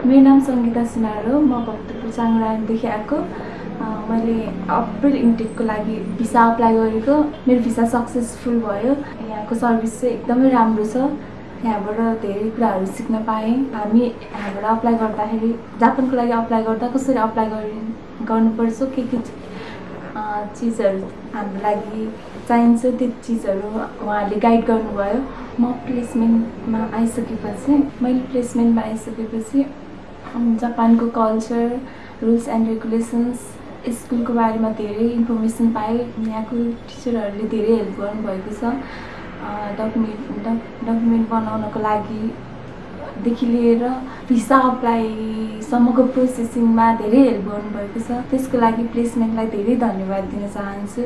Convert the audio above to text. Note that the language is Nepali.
मेरो नाम सङ्गीता सुनार हो म भक्तपुर चाङरायणदेखि आएको। मैले अप्रिल इन्टेकको लागि भिसा अप्लाई गरेको। मेरो भिसा सक्सेसफुल भयो। यहाँको सर्भिस चाहिँ एकदमै राम्रो छ। यहाँबाट धेरै कुराहरू सिक्न पाएँ। हामी यहाँबाट अप्लाई गर्दाखेरि जापानको लागि अप्लाई गर्दा कसरी अप्लाई गरि गर्नुपर्छ के के चिजहरू हाम्रो लागि चाहिन्छ त्यो चिजहरू उहाँहरूले गाइड गर्नुभयो। म प्लेसमेन्टमा आइसकेपछि मैले प्लेसमेन्टमा आइसकेपछि जापानको कल्चर रुल्स एन्ड रेगुलेसन्स स्कुलको बारेमा धेरै इन्फर्मेसन पाएँ। यहाँको टिचरहरूले धेरै हेल्प गर्नुभएको छ। डकुमेन्ट डक डकुमेन्ट बनाउनको लागि देखि लिएर भिसा अप्लाईसम्मको प्रोसेसिङमा धेरै हेल्प गर्नुभएको छ। त्यसको लागि प्लेसमेन्टलाई धेरै धन्यवाद दिन चाहन्छु।